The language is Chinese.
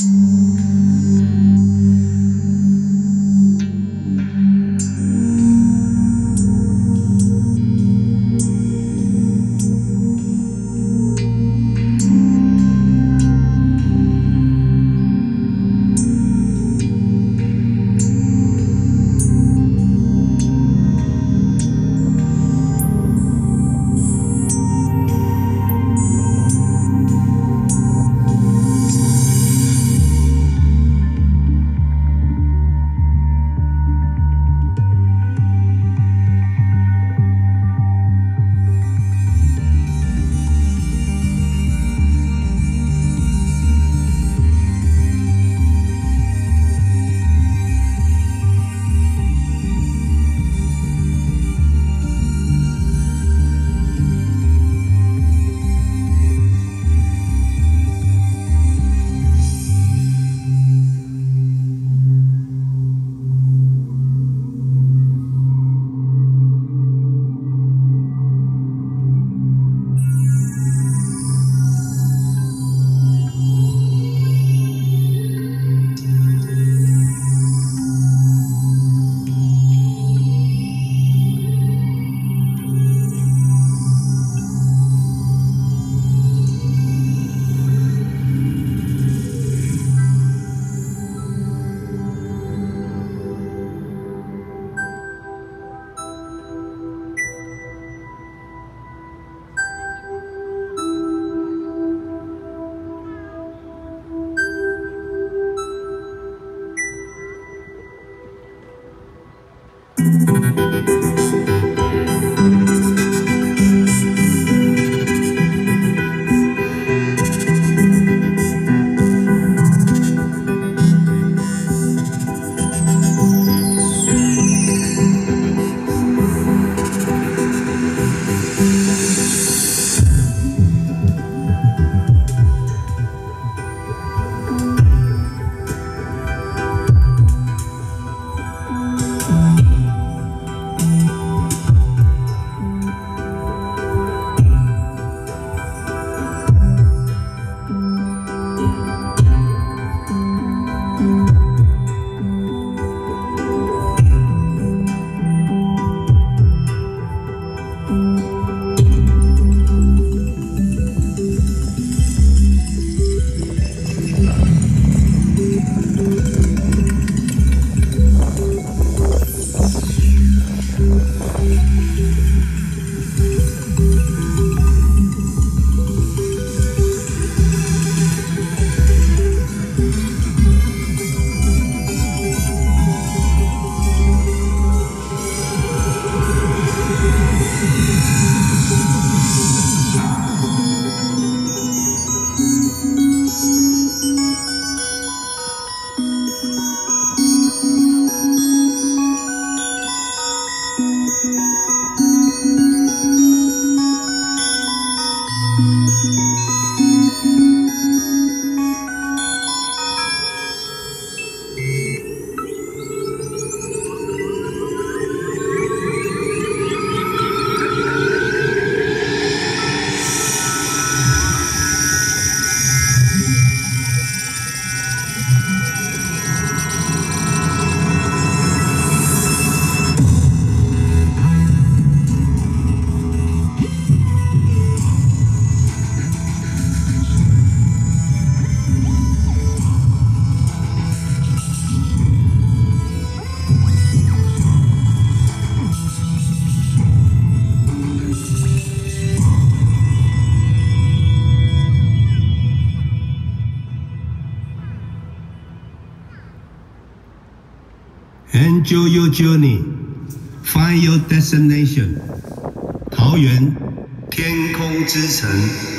Mm-hmm. Enjoy your journey, find your destination. 桃园天空之城。